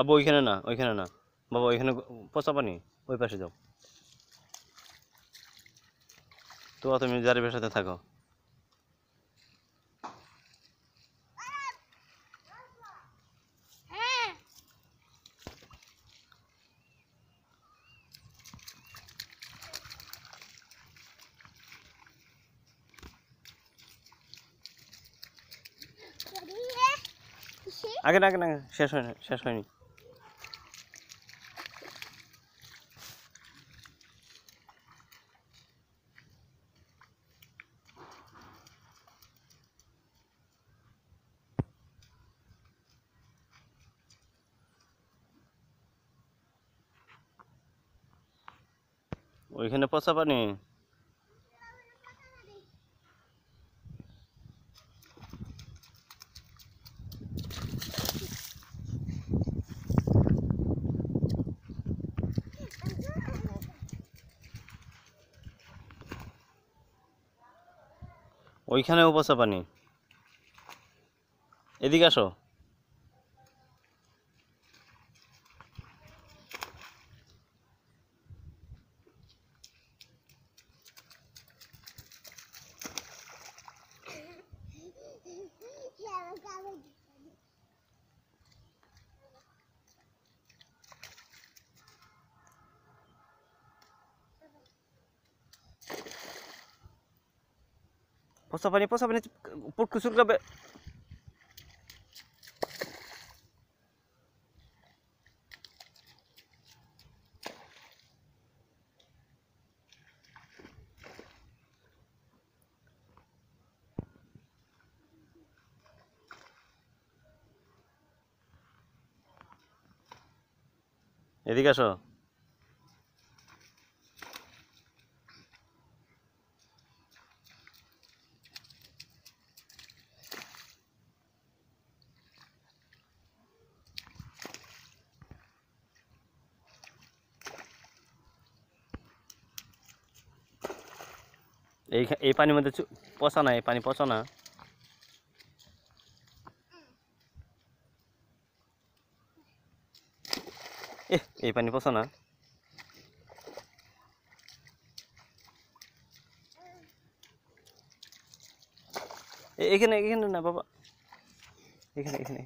আব্বু, ওইখানে না ওইখানে না। বাবা, ওইখানে পচা পানি, ওই পাশে যাও। তো তুমি জারিফের সাথে থাকো। আগে না আগে না শেষ হয়নি শেষ হয়নি। ওইখানে পচা পানি? ওইখানেও পচা পানি? এদিকে আসো। পচা পানি পচা পানি পুটকু চুলকাবে এদিকে আসো। এই এই পানির মধ্যে চু- পচা না এই পানি পচা না এ এই পানি পচা না এ- এখানে এখানে না বাবা এখানে এখানে এখানে